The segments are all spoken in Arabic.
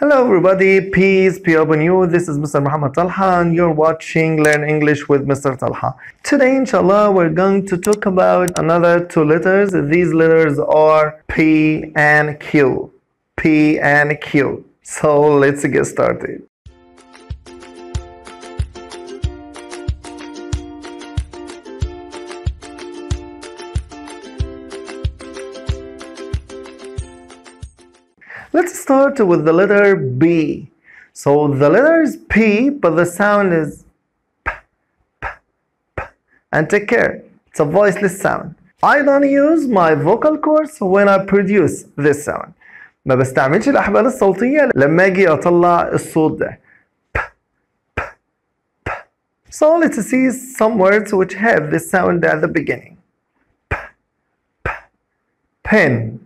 Hello everybody, peace be upon you. This is Mr. Muhammad Talha and you're watching Learn English with Mr. Talha. Today inshallah we're going to talk about another two letters. These letters are P and Q. P and Q. So let's get started. Let's start with the letter B. So the letter is P, but the sound is P, P, P. And take care, it's a voiceless sound. I don't use my vocal cords when I produce this sound. ما بستعملش الأحبال الصوتية لما أجي أطلع الصوت ده. P, P, P. So let's see some words which have this sound at the beginning. P, P. Pen.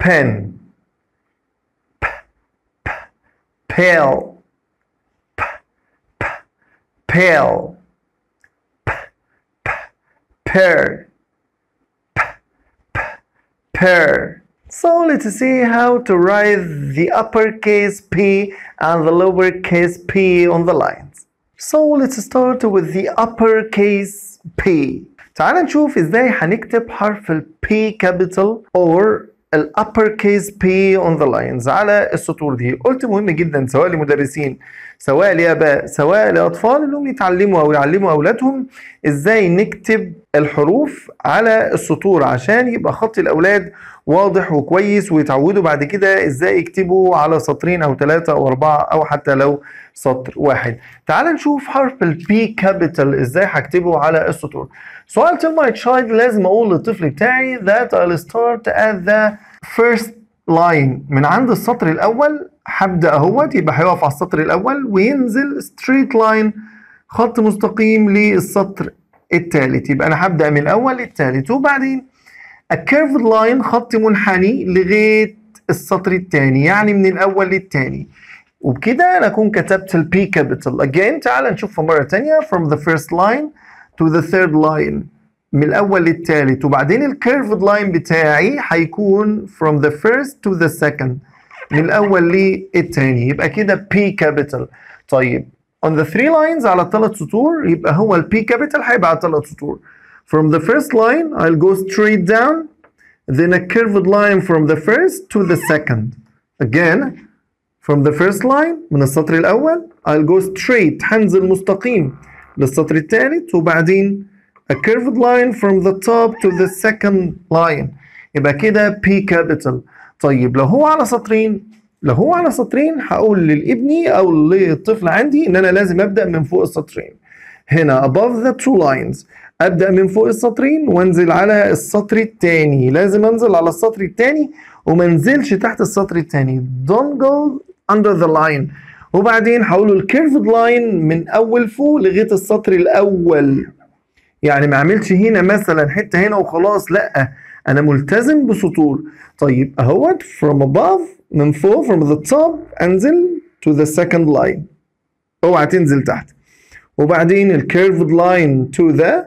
pen, p, p, pail, p, p, pail, p, p, pear, p, p, pear. So let's see how to write the uppercase P and the lowercase p on the lines. So let's start with the uppercase P. تعال نشوف ازاي هنكتب حرف ال P capital or ال uppercase P on the lines. على السطور دي. قلت مهم جدا. سواء لمدرسين سواء لآباء سواء لأطفال إنهم يتعلموا أو يعلموا أولادهم إزاي نكتب الحروف على السطور عشان يبقى خط الأولاد واضح وكويس ويتعودوا بعد كده إزاي يكتبوا على سطرين أو ثلاثة أو أربعة أو حتى لو سطر واحد. تعال نشوف حرف ال P capital إزاي هكتبه على السطور. I'll tell my child لازم أقول للطفل بتاعي that I'll start at the first line من عند السطر الأول هبدأ اهوت يبقى هيقف على السطر الأول وينزل straight line خط مستقيم للسطر الثالث. يبقى أنا هبدأ من الأول للثالث وبعدين curved line خط منحني لغاية السطر الثاني يعني من الأول للثاني. وبكده أنا أكون كتبت ال P capital. Again تعال نشوفها مرة تانية from the first line to the third line من الأول للثالث. وبعدين ال curved line بتاعي هيكون from the first to the second. من الأول للثاني يبقى كده P capital طيب on the three lines على الثلاث سطور يبقى هو ال P capital هيبقى على الثلاث سطور from the first line I'll go straight down then a curved line from the first to the second again from the first line من السطر الأول I'll go straight هنزل مستقيم للسطر الثالث وبعدين a curved line from the top to the second line يبقى كده P capital طيب لو هو على سطرين لو هو على سطرين هقول للابني أو للطفل عندي إن أنا لازم أبدأ من فوق السطرين. هنا above the two lines أبدأ من فوق السطرين وأنزل على السطر الثاني لازم أنزل على السطر الثاني وما أنزلش تحت السطر الثاني don't go under the line. وبعدين له ال curved line من أول فوق لغاية السطر الأول. يعني ما اعملش هنا مثلا حتة هنا وخلاص لأ. أنا ملتزم بسطور. طيب أهوت from above من فوق from the top أنزل to the second line. أوعى تنزل تحت. وبعدين ال curved line to the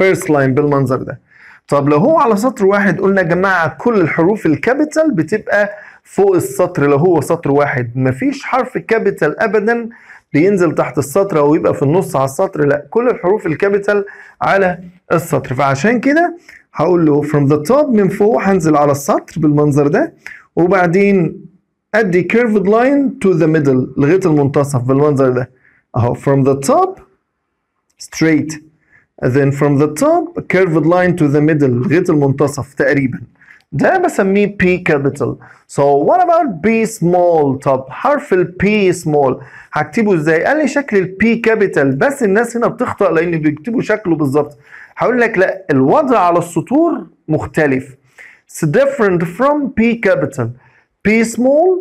first line بالمنظر ده. طب لو هو على سطر واحد قلنا يا جماعة كل الحروف ال capital بتبقى فوق السطر لو هو سطر واحد. مفيش حرف capital ابدا بينزل تحت السطر أو يبقى في النص على السطر لا كل الحروف ال capital على السطر. فعشان كده هقول له from the top من فوق هنزل على السطر بالمنظر ده وبعدين ادي curved line to the middle لغايه المنتصف بالمنظر ده اهو from the top straight then from the top curved line to the middle لغايه المنتصف تقريبا ده بسميه P capital. So what about P small? طب حرف ال P small. هكتبه إزاي؟ قال لي شكل ال P capital. بس الناس هنا بتخطأ لأن بيكتبوا شكله بالظبط. هقول لك لا الوضع على السطور مختلف. It's different from P capital. P small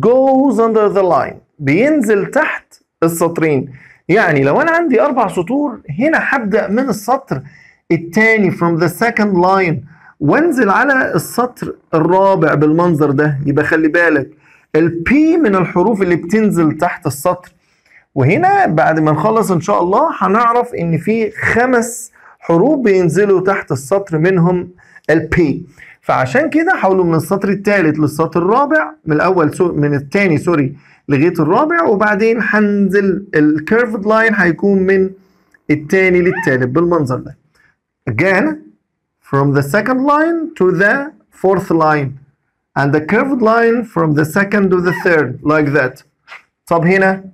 goes under the line. بينزل تحت السطرين. يعني لو أنا عندي أربع سطور هنا هبدأ من السطر الثاني from the second line وانزل على السطر الرابع بالمنظر ده يبقى خلي بالك البي من الحروف اللي بتنزل تحت السطر. وهنا بعد ما نخلص إن شاء الله هنعرف إن في خمس حروف بينزلوا تحت السطر منهم ال P فعشان كده حولوا من السطر الثالث للسطر الرابع من الأول so من الثاني sorry لغاية الرابع وبعدين هنزل ال curved line هيكون من الثاني للثالث بالمنظر ده. Again from the second line to the fourth line and the curved line from the second to the third like that. طب هنا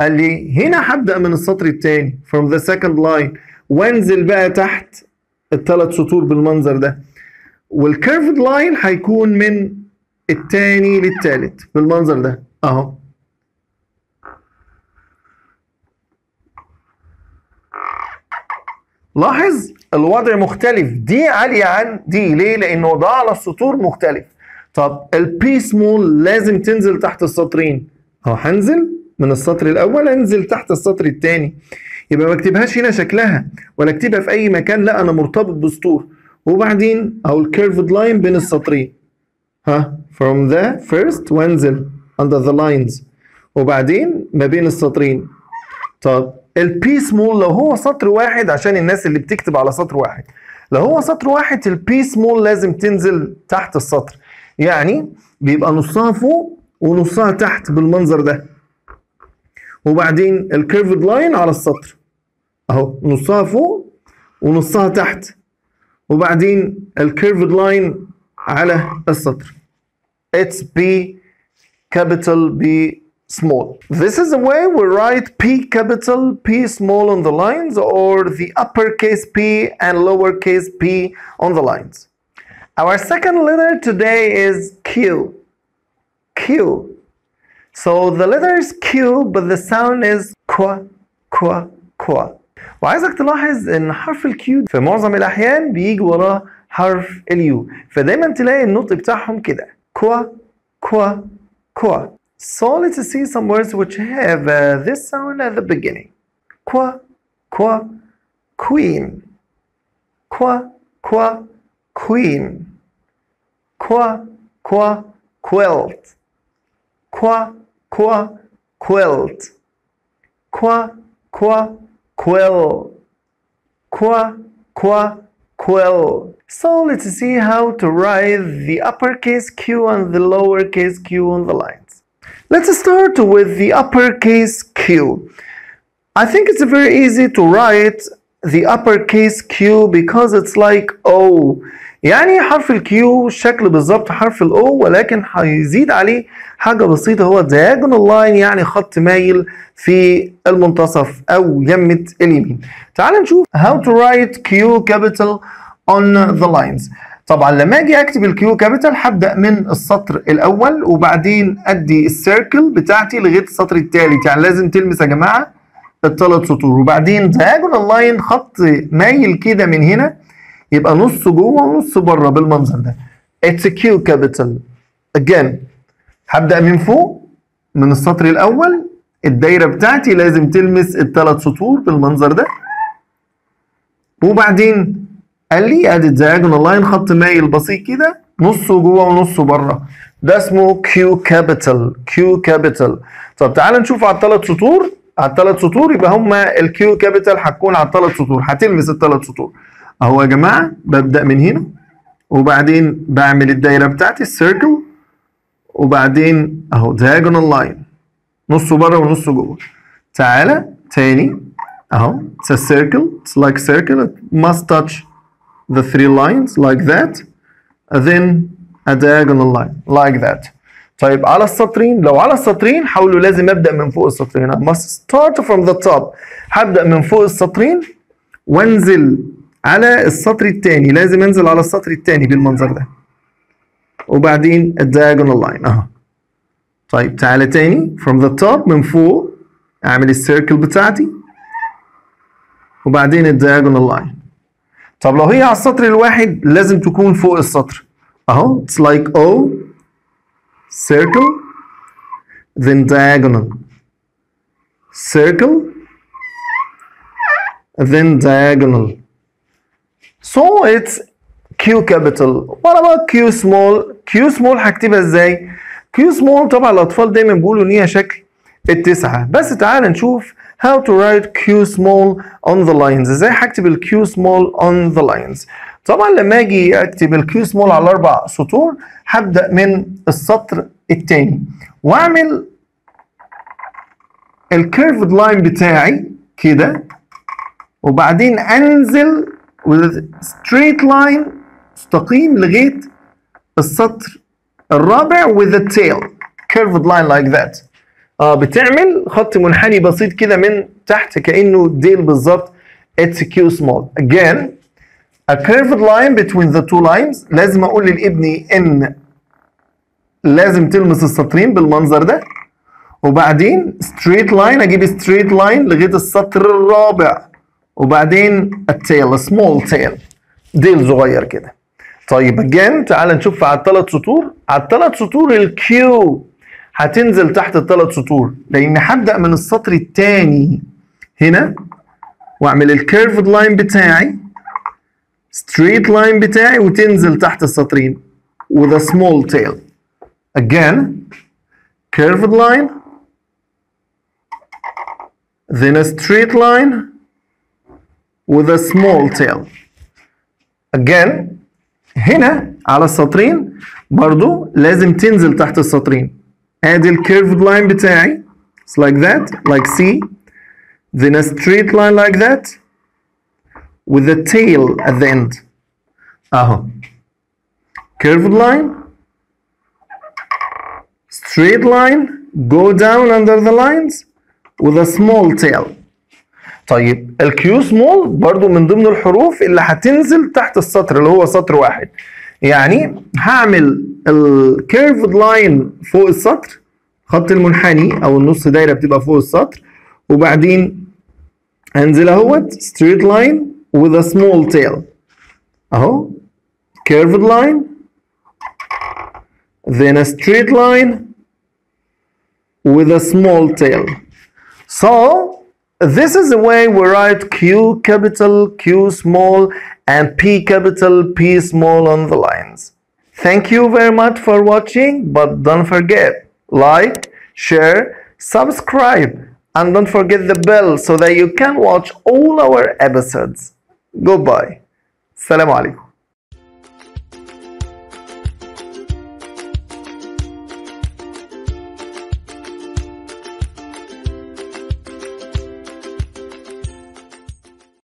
قال لي هنا هبدأ من السطر الثاني from the second line. وانزل بقى تحت الثلاث سطور بالمنظر ده. وال curved line هيكون من الثاني للثالث بالمنظر ده. أهو. لاحظ الوضع مختلف. دي عالية عن دي ليه؟ لأنه ده على السطور مختلف. طب ال P small لازم تنزل تحت السطرين. أهو هنزل من السطر الأول انزل تحت السطر الثاني يبقى ما اكتبهاش هنا شكلها ولا اكتبها في أي مكان لا أنا مرتبط بسطور. وبعدين أهو ال curved line بين السطرين. ها from the first وانزل under the lines. وبعدين ما بين السطرين. طب ال P small لو هو سطر واحد عشان الناس اللي بتكتب على سطر واحد. لو هو سطر واحد ال P small لازم تنزل تحت السطر. يعني بيبقى نصها فوق ونصها تحت بالمنظر ده. وبعدين ال curved line على السطر. أهو نصها فوق ونصها تحت. وبعدين ال curved line على السطر. It's P capital P small. This is the way we write P capital P small on the lines or the uppercase P and lowercase p on the lines. Our second letter today is Q. Q. So the letter is Q but the sound is qua qua qua. وعايزك تلاحظ ان حرف الكيو في معظم الاحيان بيجي وراه حرف اليو فدايما تلاقي النطق بتاعهم كده كوا كوا كوا so let's see some words which have uh, this sound at the beginning. Qua, qua, queen. Qua, qua, queen. Qua, qua, quilt. Qua, qua, quilt. Qua, qua, quill. Qua, qua, quill. So let's see how to write the uppercase Q and the lowercase q on the lines. Let's start with the uppercase Q. I think it's very easy to write the uppercase Q because it's like O. يعني حرف الكيو شكل بالظبط حرف الاو ولكن هيزيد عليه حاجة بسيطة هو diagonal line يعني خط مايل في المنتصف أو يمة اليمين. تعال نشوف how to write Q capital on the lines. طبعا لما أجي أكتب ال Q capital هبدأ من السطر الأول وبعدين أدي ال circle بتاعتي لغاية السطر الثالث يعني لازم تلمس يا جماعة الثلاث سطور. وبعدين diagonal line خط مايل كده من هنا يبقى نص جوه ونص بره بالمنظر ده. It's Q capital again. هبدأ من فوق من السطر الأول. الدايرة بتاعتي لازم تلمس الثلاث سطور بالمنظر ده. وبعدين قال لي ادي ال diagonal line خط مايل بسيط كده نصه جوه ونصه بره. ده اسمه Q capital Q capital طب تعال نشوف على الثلاث سطور. على الثلاث سطور يبقى هما ال Q capital هتكون على الثلاث سطور. هتلمس الثلاث سطور. اهو يا جماعة ببدأ من هنا وبعدين بعمل الدايرة بتاعتي ال circle وبعدين اهو diagonal line نصه بره ونصه جوه. تعالى تاني اهو like circle it must touch the three lines like that then a diagonal line like that. طيب على السطرين لو على السطرين حاولوا لازم أبدأ من فوق السطرين. I must start from the top. هبدأ من فوق السطرين وانزل على السطر الثاني لازم أنزل على السطر الثاني بالمنظر ده. وبعدين ال diagonal line اهو طيب تعالى تاني. From the top من فوق. أعمل ال circle بتاعتي. وبعدين ال diagonal line طب لو هي على السطر الواحد لازم تكون فوق السطر. أهو it's like O circle then diagonal. Circle then diagonal. So it's Q capital. What about Q small? Q small هكتبها إزاي؟ Q small طبعا الأطفال دايما بيقولوا إن هي شكل التسعة. بس تعال نشوف how to write Q small on the lines. إزاي هكتب ال Q small on the lines طبعا لما أجي أكتب ال Q small على أربع سطور هبدأ من السطر الثاني وأعمل ال curved line بتاعي كده وبعدين أنزل with straight line مستقيم لغاية السطر الرابع with the tail curved line like that. آه بتعمل خط منحني بسيط كده من تحت كأنه ديل بالظبط it's Q small. Again a curved line between the two lines. لازم أقول لابني إن لازم تلمس السطرين بالمنظر ده. وبعدين straight line أجيب straight line لغاية السطر الرابع. وبعدين ال tail small tail. ديل صغير كده. طيب again تعال نشوف على الثلاث سطور. على الثلاث سطور ال Q هتنزل تحت الثلاث سطور لأن هبدأ من السطر الثاني هنا وأعمل ال curved line بتاعي straight line بتاعي وتنزل تحت السطرين with a small tail. Again curved line then a straight line with a small tail. Again هنا على السطرين برضو لازم تنزل تحت السطرين. ادي الكيرفد لاين بتاعي it's like that like C then a straight line like that with a tail at the end اهو curved line straight line go down under the lines with a small tail طيب الكيو سمول برضو من ضمن الحروف اللي هتنزل تحت السطر اللي هو سطر واحد يعني هعمل ال curved line فوق السطر خط المنحني أو النص دايرة بتبقى فوق السطر وبعدين أنزل أهو straight line with a small tail. أهو curved line then a straight line with a small tail. So this is the way we write Q capital, Q small, and P capital, P small on the lines. Thank you very much for watching, but don't forget, like, share, subscribe, and don't forget the bell so that you can watch all our episodes. Goodbye. Salam alaikum.